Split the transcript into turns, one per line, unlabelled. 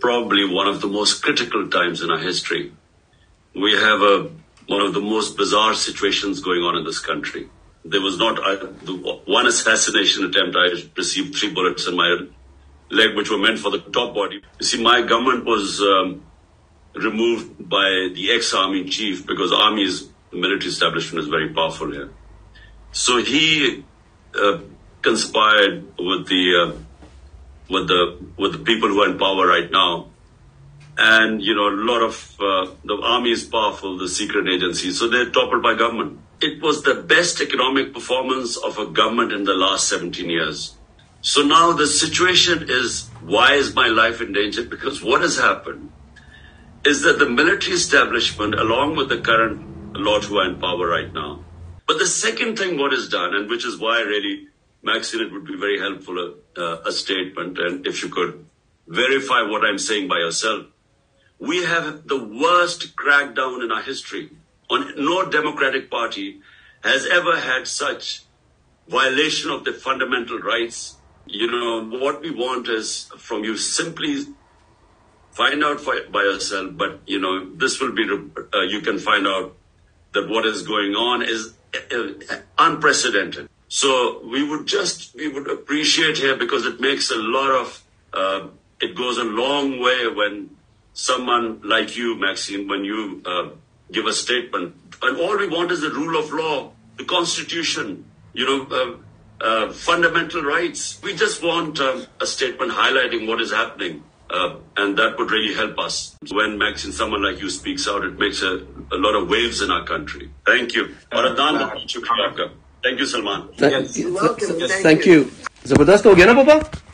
probably one of the most critical times in our history. We have a, one of the most bizarre situations going on in this country. There was not I, the one assassination attempt. I received three bullets in my leg, which were meant for the top body. You see, my government was um, removed by the ex-army chief because army's military establishment is very powerful here. So he uh, conspired with the uh, with the with the people who are in power right now, and you know a lot of uh, the army is powerful, the secret agencies, so they're toppled by government. It was the best economic performance of a government in the last 17 years. So now the situation is why is my life in danger? Because what has happened is that the military establishment, along with the current lot who are in power right now, but the second thing what is done, and which is why really Maxine, it would be very helpful uh, a statement, and if you could verify what I'm saying by yourself. We have the worst crackdown in our history. On no democratic party has ever had such violation of the fundamental rights. You know what we want is from you simply find out by yourself. But you know this will be uh, you can find out that what is going on is uh, unprecedented. So we would just, we would appreciate here because it makes a lot of, uh, it goes a long way when someone like you, Maxine, when you uh, give a statement. And all we want is the rule of law, the constitution, you know, uh, uh fundamental rights. We just want um, a statement highlighting what is happening. Uh, and that would really help us. When Maxine, someone like you speaks out, it makes a, a lot of waves in our country. Thank you. Thank you, Salman.
Thank, yes. welcome. Thank, thank you. जबरदस्त हो गया ना पापा